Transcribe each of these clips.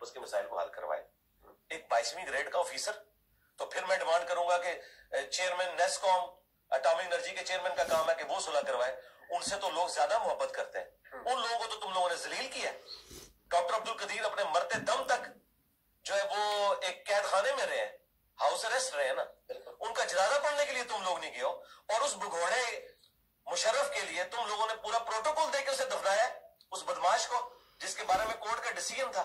उसके मिसाइल को हल करवाए। एक बाईसवीं ग्रेड का ऑफिसर तो फिर मैं डिमांड करूँगा कि चेयरमैन नेस्कॉम एटॉमिक एनर्जी के चेयरमैन का काम है कि वो सुलह करवाए। उनसे तो लोग ज़्यादा मोहब्बत करते हैं। उन लोगों को तो तुम लोगों ने जलील किया डॉक्टर अब्दुल कदीर अपने मरते दम तक जो है वो एक कैद खाने में रहे हैं। हाउस अरेस्ट रहे हैं ना? उनका जनाजा पढ़ने के लिए तुम लोग नहीं गए और उस भगोड़े मुशर्रफ के लिए तुम लोगों ने पूरा प्रोटोकॉल देकर उसे दफनाया उस बदमाश को जिसके बारे में कोर्ट का डिसीज़न था।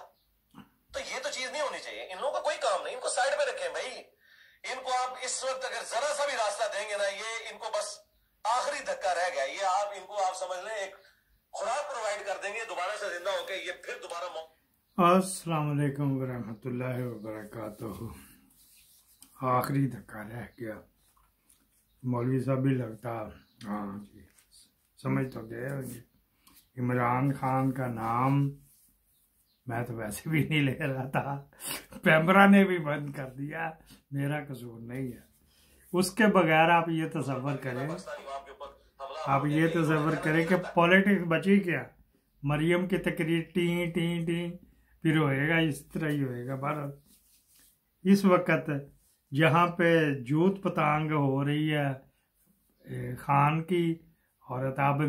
तो ये तो चीज़ नहीं होनी चाहिए। इन लोगों का कोई काम नहीं, इनको साइड में रखें भाई। इनको आप इस वक्त अगर जरा सा भी रास्ता देंगे ना, ये इनको बस आखिरी धक्का रह गया। ये आप, इनको आप समझ लें, एक खुराक प्रोवाइड कर देंगे, दोबारा से ज़िंदा होकर ये फिर दोबारा अस्सलाम वालेकुम वरहमतुल्लाहि वबरकातुहू। आखिरी धक्का रह गया। मौलवी साहब भी लगता हाँ जी, समझ तो गए इमरान खान का नाम मैं तो वैसे भी नहीं ले रहा था। पैमरा ने भी बंद कर दिया। मेरा कसूर नहीं है। उसके बगैर आप ये तस्वर करें। आप ये तस्वर करें कि पॉलिटिक्स बची क्या? मरियम की तकरीर टी टी टी। फिर होएगा, इस तरह ही होएगा भारत। इस वक्त जहाँ पे जूत पतंग हो रही है खान की और अताब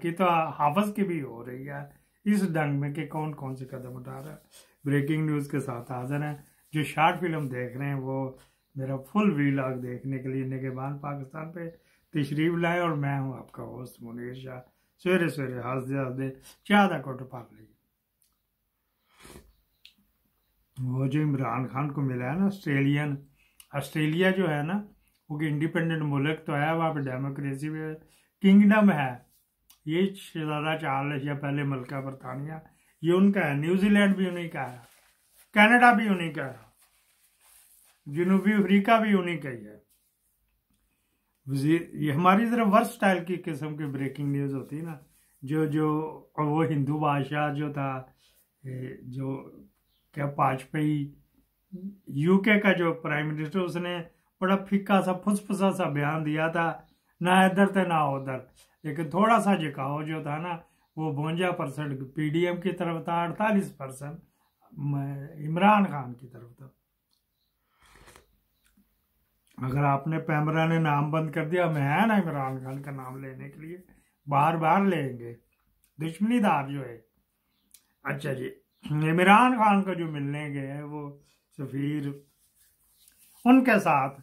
की तो हाफज की भी हो रही है। इस ढंग में कि कौन कौन से कदम उठा रहा है। ब्रेकिंग न्यूज़ के साथ हाजिर हैं। जो शार्ट फ़िल्म देख रहे हैं, वो मेरा फुल वीलॉग देखने के लिए निगेबान पाकिस्तान पे तशरीफ़ लाए और मैं हूँ आपका होस्ट मुनीर शाह। सवेरे सवेरे हंसदे हंसदे चाह का कोट पा ली। वो जो इमरान खान को मिला है ना, ऑस्ट्रेलियन, ऑस्ट्रेलिया जो है ना, वो इंडिपेंडेंट मुल्क तो है, वहाँ पे डेमोक्रेसी में किंगडम है। ये शहजादा चार्ल्स या पहले मलका बरतानिया, ये उनका है। न्यूजीलैंड भी उन्हीं का है। कनाडा भी उन्हीं का है। जनूबी अफ्रीका भी उन्हीं का ही है। ये हमारी तरफ़ वर्ष स्टाइल की किस्म की ब्रेकिंग न्यूज़ होती है ना, जो जो वो हिंदू बादशाह जो था जो क्या वाजपेयी यूके का जो प्राइम मिनिस्टर, उसने बड़ा फिक्का सा, फुसफुसा सा बयान दिया था, ना इधर थे ना उधर। लेकिन थोड़ा सा झुकाव जो था ना, वो बवंजा परसेंट, पीडीएम की तरफ़ था, अड़तालीस परसेंट इमरान खान की तरफ़ था। अगर आपने पैमरा ने नाम बंद कर दिया, मैं है ना इमरान खान का नाम लेने के लिए बार बार लेंगे। दुश्मनीदार जो है। अच्छा जी, इमरान खान को जो मिलने गए वो सफ़ीर, उनके साथ,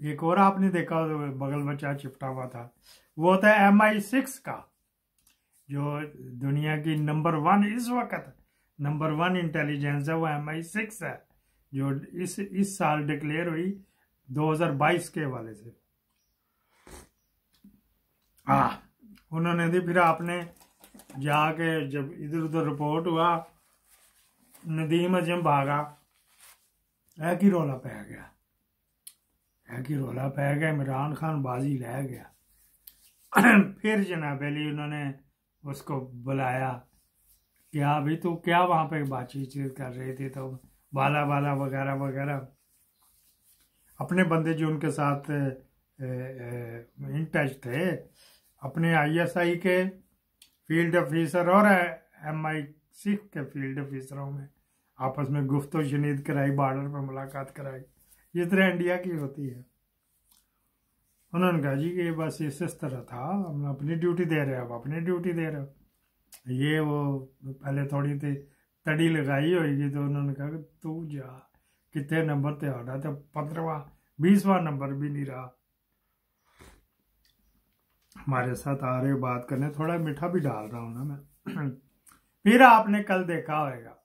एक और आपने देखा बगल बच्चा चिपटा हुआ था। वो था एम आई सिक्स का, जो दुनिया की नंबर वन इस वक्त नंबर वन इंटेलिजेंस है, वो एम आई सिक्स है, जो इस इस साल डिक्लेयर हुई 2022 के हवाले से। हाँ उन्होंने दी फिर आपने जाके जब इधर उधर रिपोर्ट हुआ, नदीम अजम भागा है कि रोला पै गया है कि रोला पै गया, इमरान खान बाजी लै गया। फिर जनाब अली उन्होंने उसको बुलाया क्या अभी तो क्या वहाँ पे बातचीत कर रही थी? तो बाला बाला वगैरह वगैरह। अपने बंदे जो उनके साथ इन टच थे, अपने आईएसआई के फ़ील्ड ऑफिसर और एम आई सिख के फ़ील्ड ऑफिसरों में आपस में गुफ्त शनीद कराई बॉर्डर पर मुलाकात कराई। जिस तरह इंडिया की होती है। उन्होंने कहा, जी कि बस इस इस तरह था। हम अपनी ड्यूटी दे रहे हो अपनी ड्यूटी दे रहे हो। ये वो पहले थोड़ी सी तड़ी लगाई होगी तो उन्होंने कहा कि तू जा, कितने नंबर ते आना तो पंद्रवा बीसवा नंबर भी नहीं रहा। हमारे साथ आ रहे बात करने, थोड़ा मीठा भी डाल रहा हूँ ना मैं। फिर आपने कल देखा होगा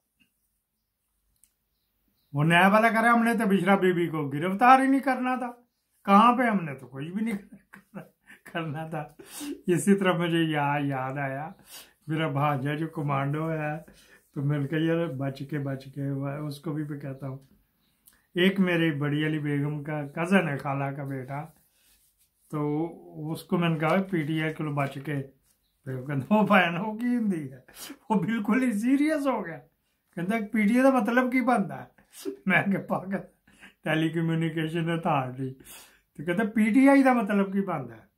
वो नया वाला करे हमने तो बिशरा बीबी को, गिरफ़्तार ही नहीं करना था। कहाँ पे हमने तो कुछ भी नहीं करना था। इसी तरह मुझे याद याद आया, मेरा भाजा जो कमांडो है तो मैंने कहा यार बच के बच के उसको भी मैं कहता हूँ। एक मेरी बड़ी अली बेगम का कज़न है, खाला का बेटा तो उसको मैंने कहा पीटीआई को बच के। कहता, वो भैन हो की हिंदी है। वो बिल्कुल ही सीरियस हो गया। कहता पीटीआई का मतलब की बनता है? मैं पागल टेली कम्युनिकेशन अथॉरिटी। तो कहता पीटीआई का मतलब की बनता है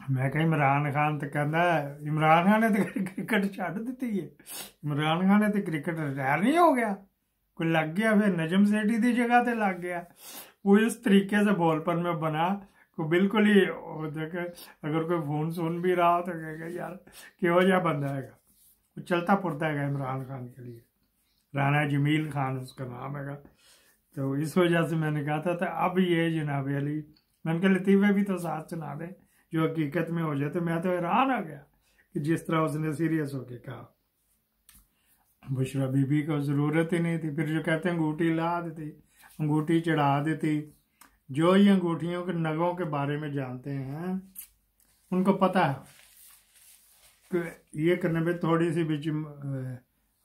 ਮੈਂ ਕਿਹਾ ਇਮਰਾਨ ਖਾਨ ਤੇ ਕਹਿੰਦਾ ਇਮਰਾਨ ਖਾਨ ਨੇ ਤੇ ਕ੍ਰਿਕਟ ਛੱਡ ਦਿੱਤੀ ਹੈ ਇਮਰਾਨ ਖਾਨ ਨੇ ਤੇ ਕ੍ਰਿਕਟ ਰਿਟਾਇਰ ਨਹੀਂ ਹੋ ਗਿਆ कोई लग गया फिर नजम सेठी की जगह ਤੇ ਲੱਗ ਗਿਆ वो इस तरीके से बॉल पर में बना को बिल्कुल ही देखे अगर कोई फोन सुन भी रहा हो तो कहेगा यार किहो जा बंदा है वो चलता पुरता है इमरान खान के लिए राना जमील खान उसका नाम है तो इस वजह से मैंने कहा था, था अब ये जनाब अली मैंने कहा लतीफ़े भी तो साथ सुना दें जो हकीकत में हो जाए। तो मैं तो हैरान आ गया कि जिस तरह उसने सीरियस होके कहा। बुशरा बीबी को ज़रूरत ही नहीं थी। फिर जो कहते हैं अंगूठी ला देती अंगूठी चढ़ा देती। जो ही अंगूठियों के नगों के बारे में जानते हैं उनको पता है कि ये करने में थोड़ी सी बीच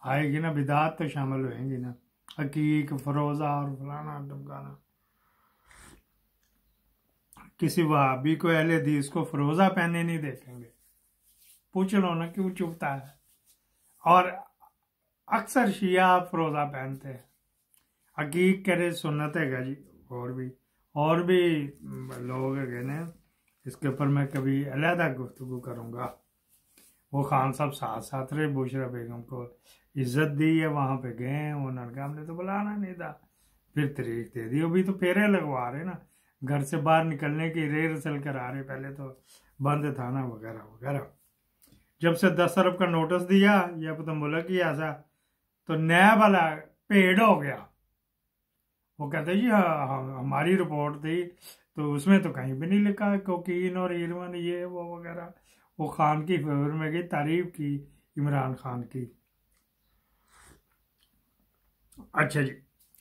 आएगी ना बिदात तो शामिल होएँगी ना। हकीक फरोज़ा और फलाना, डमकाना। किसी वहाबी को अहले हदीस को फरोज़ा पहने नहीं देखेंगे। पूछ लो ना क्यों चुपता है। और अक्सर शिया फरोजा पहनते हैं। हकीक करे सुन्नत है जी? और भी और भी लोग है ने, इसके ऊपर मैं कभी अलहदा गुफ्तु करूँगा। वो खान साहब साथ साथ रहे, बुशरा बेगम को इज़्ज़त दी है वहाँ पे गए उन्होंने कहा हमने तो बुलाना नहीं था। फिर तरीक दे दी अभी तो फेरे लगवा रहे ना। घर से बाहर निकलने की रे रसल करा रहे पहले तो बंद था ना वगैरह वगैरह। जब से दस अरब का नोटिस दिया या तो मुल्क ही ऐसा तो नया वाला पेड़ हो गया। वो कहते जी हाँ, हाँ हमारी रिपोर्ट थी। तो उसमें तो कहीं भी नहीं लिखा कोकीन और हीरोइन ये वो वगैरह। वो खान की फेवर में गई तारीफ़ की इमरान खान की। अच्छा जी।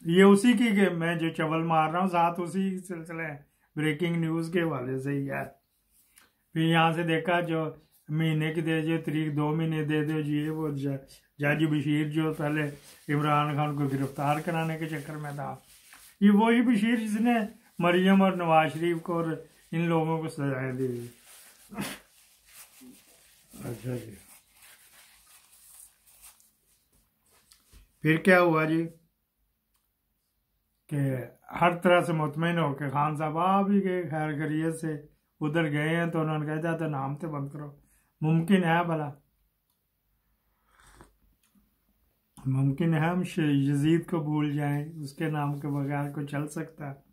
ये उसी की के मैं जो चवल मार रहा हूँ, साथ उसी सिलसिले ब्रेकिंग न्यूज़ के हवाले से ही है। फिर यहाँ से देखा जो महीने की दे जो तरीक दो महीने दे दो जी, वो जज बशीर जो पहले इमरान खान को गिरफ़्तार कराने के चक्कर में था। ये वही बशीर जिसने मरियम और नवाज़ शरीफ को और इन लोगों को सजाएँ दी। अच्छा जी। फिर क्या हुआ जी? कि हर तरह से मुतमिन हो के खान साहब आ भी गए, खैर करिए से उधर गए हैं तो उन्होंने कहा था नाम तो बंद करो। मुमकिन है भला। मुमकिन है हम यजीद को भूल जाएँ, उसके नाम के बगैर को चल सकता।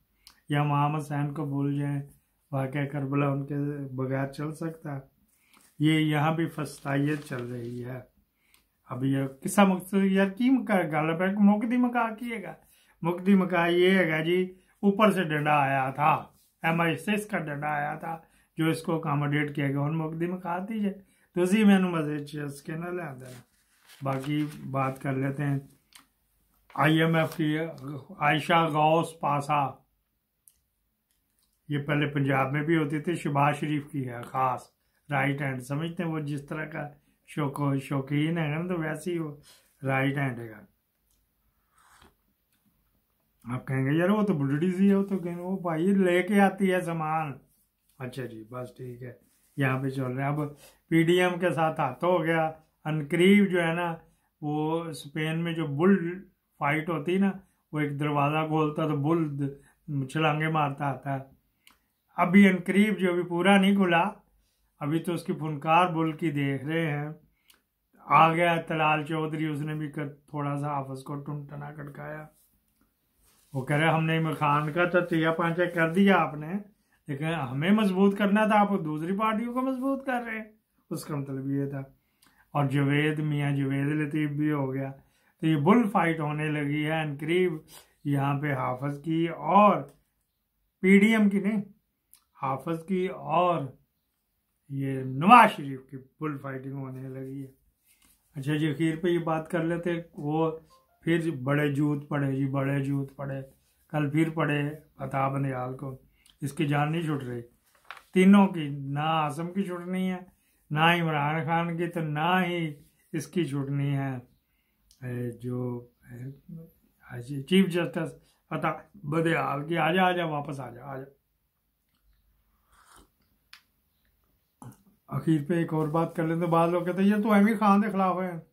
या मोहम्मद सैन को भूल जाएँ वाक़ करबला उनके बगैर चल सकता। ये यहाँ भी फस्ताइत चल रही है। अब ये किसा मकसद यार की गल पे मुकदी मका कीएगा? मुकदी मका ये है जी, ऊपर से डंडा आया था। एम आई सिक्स का डंडा आया था, जो इसको अकामोडेट किया गया उन मुकदी मका दीजिए तो उसी मैंने मज़े के ना लिया देना बाकी बात कर लेते हैं। आईएमएफ की, आयशा गौस पासा। ये पहले पंजाब में भी होती थी शबाज शरीफ की है, ख़ास। राइट हैंड, समझते हैं वो जिस तरह का शौक, शौकीन है ना तो वैसे ही वो राइट हैंड है आप कहेंगे, यार, वो तो बुढ़ी सी है, वो तो कहेंगे वो भाई लेके आती है सामान। अच्छा जी, बस ठीक है, यहाँ पे चल रहे हैं। अब पीडीएम के साथ हाथ हो गया। अनकरीब जो है ना, वो स्पेन में जो बुल फाइट होती है ना, वो एक दरवाज़ा खोलता तो बुल छलांगे मारता आता है। अभी अनकरीब जो अभी पूरा नहीं खुला, अभी तो उसकी फुनकार बुल की देख रहे हैं। आ गया तलाल चौधरी, उसने भी कर, थोड़ा सा आपस को टुनटना, कटकाया। वो कह रहे, हमने इमर खान का तो चिया पांचा कर दिया आपने, लेकिन हमें मज़बूत करना था, आप दूसरी पार्टियों को मज़बूत कर रहे उसका मतलब ये था। और जवेद, मियाँ जवेद लतीफ़ भी हो गया। तो ये बुल फाइट होने लगी है, एंड करीब यहाँ पे हाफज की और पीडीएम की नहीं, हाफज की और ये नवाज़ शरीफ की बुल फाइटिंग होने लगी है। अच्छा जी, अखीर पे ये बात कर लेते वो फिर बड़े जूत पड़े जी, बड़े जूत पड़े, कल फिर पड़े अताब बनियाल को। इसकी जान नहीं छुट रही। तीनों की, ना आसम की छुटनी है, ना इमरान खान की तो ना ही इसकी छुटनी है। जो चीफ जस्टिस पता बदयाल की, आजा आजा, वापस आजा आजा। आखिर पे एक और बात कर लेते तो बाद लोग कहते हैं, ये तो एमी खान के खिलाफ है।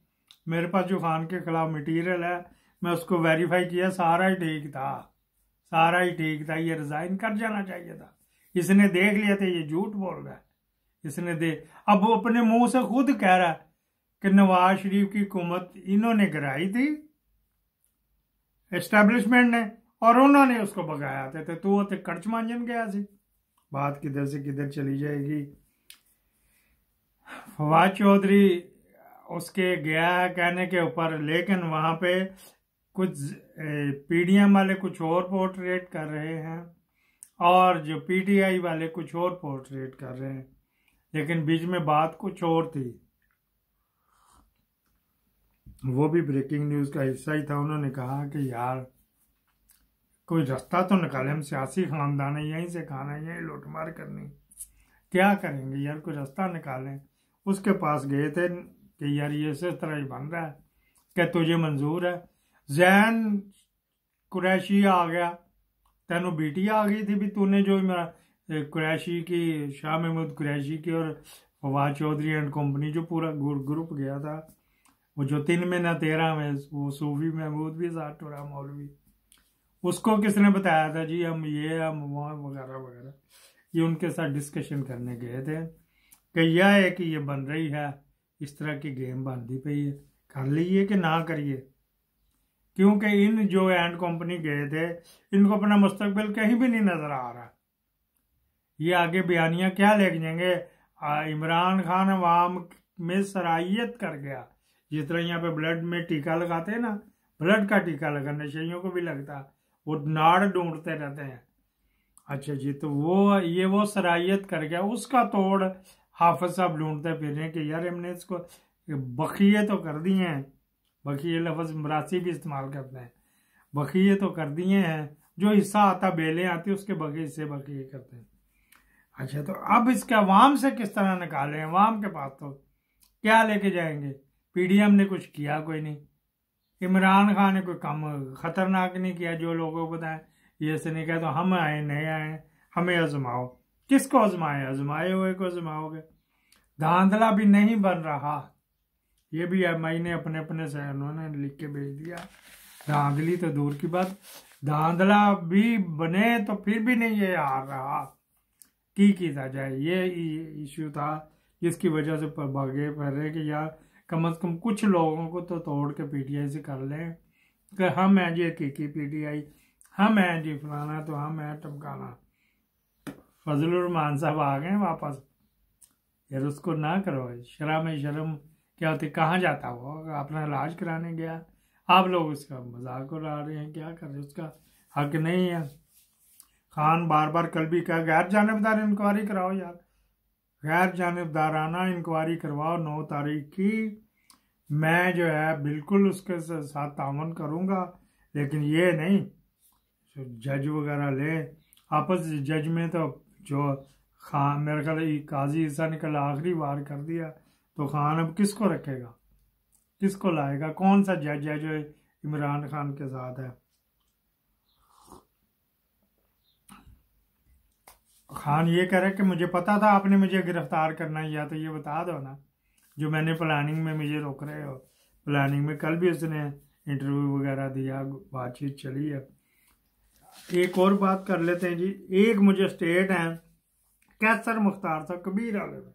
मेरे पास जो खान के खिलाफ मटेरियल है, मैं उसको वेरीफाई किया, सारा ही ठीक था। सारा ही ठीक था, ये रिजाइन कर जाना चाहिए था। इसने देख लिया था, ये झूठ बोल रहा है। इसने दे, अब वो अपने मुँह से खुद कह रहा है कि नवाज़ शरीफ की हुकूमत इन्होंने गिराई थी एस्टेब्लिशमेंट ने, और उन्होंने उसको भगाया थे। तो तू तो कड़च मांजन गया सी। बात किधर से किधर चली जाएगी? फवाद चौधरी, उसके गया कहने के ऊपर, लेकिन वहाँ पे कुछ पीडीएम वाले कुछ और पोर्ट्रेट कर रहे हैं, और जो पीटीआई वाले कुछ और पोर्ट्रेट कर रहे हैं। लेकिन बीच में बात कुछ और थी। वो भी ब्रेकिंग न्यूज़ का हिस्सा ही था। उन्होंने कहा कि यार, कोई रास्ता तो निकाले हम, सियासी खानदान है, यहीं से खाना है, यहीं लूटमार करनी। क्या करेंगे यार, कोई रास्ता निकालें। उसके पास गए थे कि यार ये इस तरह ही बन रहा है क्या तुझे मंजूर है। जैन कुरैशी आ गया। तेन बेटी आ गई थी भी तूने जो मेरा कुरैशी की, शाह महमूद कुरैशी की और फवाद चौधरी एंड कंपनी जो पूरा ग्रुप गया था, वो जो तीन में ना तेरह में, वो सूफी महमूद भी साथ टोरा मौलवी उसको किसने बताया था? जी, हम ये, हम वहाँ वगैरह वगैरह। ये उनके साथ डिस्कशन करने गए थे। कि यह है कि ये बन रही है, इस तरह की गेम बनती पई है। कर लीजिए कि ना करिए? क्योंकि इन जो एंड कंपनी गए थे, इनको अपना मुस्तबिल कहीं भी नहीं नज़र आ रहा। ये आगे बयानियाँ क्या लेके जाएँगे इमरान खान अवाम में सराहियत कर गया। जिस तरह यहाँ पे ब्लड में टीका लगाते हैं ना ब्लड का टीका लगा नशेइयों को भी लगता, वो नाड़ ढूंढते रहते हैं। अच्छा जी तो वो, ये वो सराहियत कर गया, उसका तोड़ हाफिज साहब ढूंढते फिर रहे हैं कि यार हमने इसको बखिए तो कर दिए हैं। बखिए लफज मरासी भी इस्तेमाल करते हैं। बखिए तो कर दिए हैं। जो हिस्सा आता बेलें आती उसके बगे हिस्से बखिए करते हैं। अच्छा तो अब इसके अवाम से किस तरह निकालें? अवाम के पास तो क्या लेके जाएँगे? पीडीएम ने कुछ किया कोई नहीं। इमरान खान ने कोई काम खतरनाक नहीं किया, जो लोगों को बताया ये से नहीं कहा तो हम आए, नहीं आए। हमें आजमाओ। किसको आजमाए? आजमाए हुए को आजमाओगे? धांधला भी नहीं बन रहा। ये भी एम आई ने अपने अपने से उन्होंने लिख के भेज दिया। धांधली तो दूर की बात। धांधला भी बने तो फिर भी नहीं ये आ रहा। की किया जाए? ये इश्यू था जिसकी वजह से भागे पड़ रहे कि यार, कम अज कम कुछ लोगों को तो तोड़ के पीटीआई से कर लें। कि हम हैं जी की पीटीआई हम हैं जी, फलाना तो हम हैं टमकाना फजलरहमान साहब आ गए वापस। यार उसको ना करो शर्म शर्म। क्या होती, कहाँ जाता वो? अपना इलाज कराने गया। आप लोग उसका मज़ाक उड़ा रहे हैं, क्या कर रहे हैं? उसका हक नहीं है। खान बार बार कल भी कहा, गैर जानबदार इंक्वायरी कराओ यार। गैर जानबदाराना इंक्वायरी करवाओ नौ तारीख की। मैं जो है बिल्कुल उसके साथ तावन करूँगा, लेकिन ये नहीं। जज वगैरह ले। आपस जज में तो जो खान, मेरे ख्याल काजी ईसा ने कल आखिरी वार कर दिया तो खान अब किसको रखेगा? किसको लाएगा? कौन सा जज है जो इमरान खान के साथ है? खान ये कह रहे कि मुझे पता था आपने मुझे गिरफ़्तार करना या तो ये बता दो ना, जो मैंने प्लानिंग में मुझे रोक रहे हो। प्लानिंग में कल भी उसने इंटरव्यू वगैरह दिया, बातचीत चली है। एक और बात कर लेते हैं जी। एक मुझे स्टेट है, कैसर मुख्तार था कबीर आले में।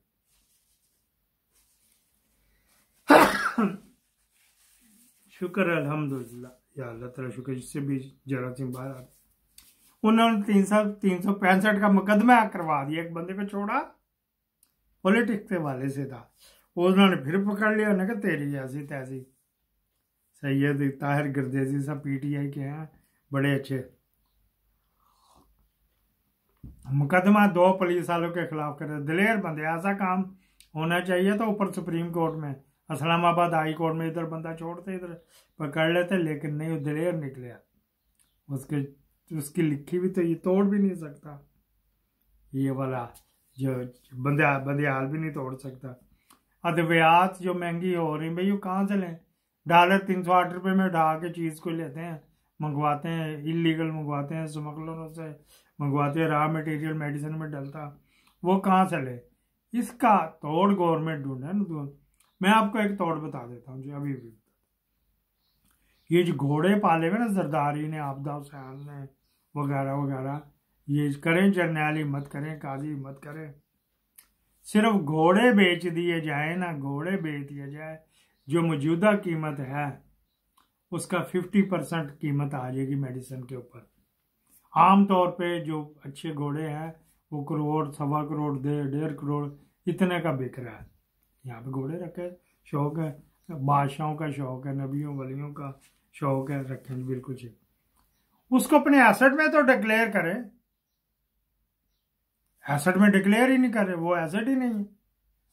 शुक्र अल्हम्दुलिल्लाह। या शुक्र जिससे भी जरा सिंह बाहर आते उन्होंने तीन सौ तीन सौ पैंसठ का मुकदमा करवा दिया, एक बंदे को छोड़ा पॉलिटिक्स के वाले से था। उन्होंने फिर पकड़ लिया, उन्होंने कहा, तेरी ऐसी तैसी। सैयद ताहिर गर्देजी सब पीटीआई के हैं, बड़े अच्छे मुकदमा दो पुलिस वालों के खिलाफ कर। दिलेर बंदे, ऐसा काम होना चाहिए तो ऊपर सुप्रीम कोर्ट में, इस्लामाबाद हाई कोर्ट में इधर बंदा छोड़ते इधर पकड़ लेते, लेकिन नहीं, वो दिलेर निकले। उसके, उसकी लिखी भी तो ये तोड़ भी नहीं सकता। ये वाला जो बंदे बंदयाल भी नहीं तोड़ सकता। अद्वियात जो महँगी हो रही भाई, वो कहाँ से लें? डॉलर तीन सौ आठ रुपये में उठा के चीज़ को लेते हैं, मंगवाते हैं, इलीगल मंगवाते हैं, स्मगलरों से मंगवाते रॉ मटेरियल मेडिसिन में डलता। वो कहाँ से ले? इसका तोड़ गवर्नमेंट ढूंढे ना मैं आपको एक तोड़ बता देता हूँ जी, अभी भी। ये जो घोड़े पाले हुए ना जरदारी ने, आपदा हुसैन ने, वगैरह वगैरह, ये करें, जर्नैली मत करें, काजी मत करें। सिर्फ़ घोड़े बेच दिए जाए ना, घोड़े बेच दिया जाए, जो मौजूदा कीमत है, उसका 50 परसेंट कीमत आ जाएगी मेडिसिन के ऊपर। आम तौर पे जो अच्छे घोड़े हैं, वो करोड़, सवा करोड़ डेढ़ डेढ़ करोड़ इतने का बिक रहा है। यहाँ पे घोड़े रखे शौक है, बादशाहों का शौक है, नबियों, वलियों का शौक है रखें बिल्कुल जी उसको अपने एसेट में तो डिक्लेयर करें। एसेट में डिक्लेयर ही नहीं करे, वो एसेट ही नहीं है।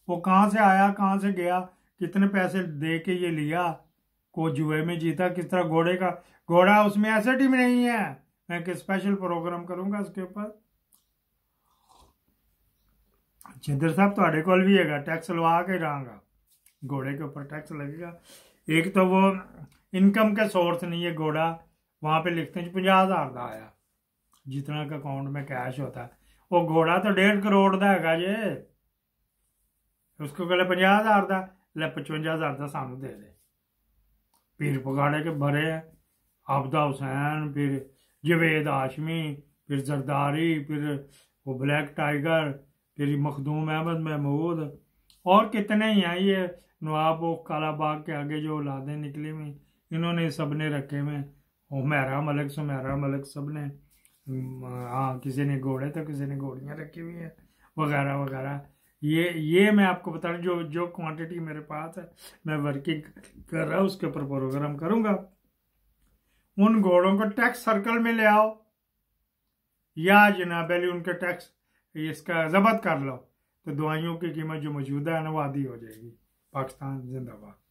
वो कहाँ से आया, कहाँ से गया, कितने पैसे दे के ये लिया को जुए में जीता, किस तरह घोड़े का, घोड़ा उसमें एसेट ही नहीं है। मैं एक स्पेशल प्रोग्राम करूँगा उसके ऊपर। जिंदर साहब थोड़े को भी है टैक्स लवा के रहा घोड़े के ऊपर टैक्स लगेगा। एक तो वो इनकम का सोर्स नहीं है घोड़ा, वहाँ पे लिखते हैं पंजा हज़ार का आया। जितना का अकाउंट में कैश होता है। वो घोड़ा तो डेढ़ करोड़ का है जे। उसको कहले पंजा हज़ार का ले पचवंजा हज़ार का सानू दे दे। पीर पगाड़े के भरे है। आबदा हुसैन, फिर जवेद आशमी, फिर जरदारी फिर वो ब्लैक टाइगर, फिर मखदूम अहमद महमूद। और कितने ही हैं ये नवाब वो काला बाग के आगे जो औलादें निकली हुई, इन्होंने सबने रखे हुए हुमैरा मलिक सुमेरा मलिक सबने हाँ किसी ने घोड़े तो किसी ने घोड़ियाँ रखी हुई हैं, वगैरह वगैरह। ये ये मैं आपको बता रहा जो जो क्वांटिटी मेरे पास है, मैं वर्किंग कर रहा हूँ, उसके ऊपर प्रोग्राम करूँगा। उन घोड़ों को टैक्स सर्कल में ले आओ। या जनाब अली उनके टैक्स इसका जबत कर लो। तो दवाइयों की कीमत जो मौजूदा है ना, वो आधी हो जाएगी। पाकिस्तान जिंदाबाद।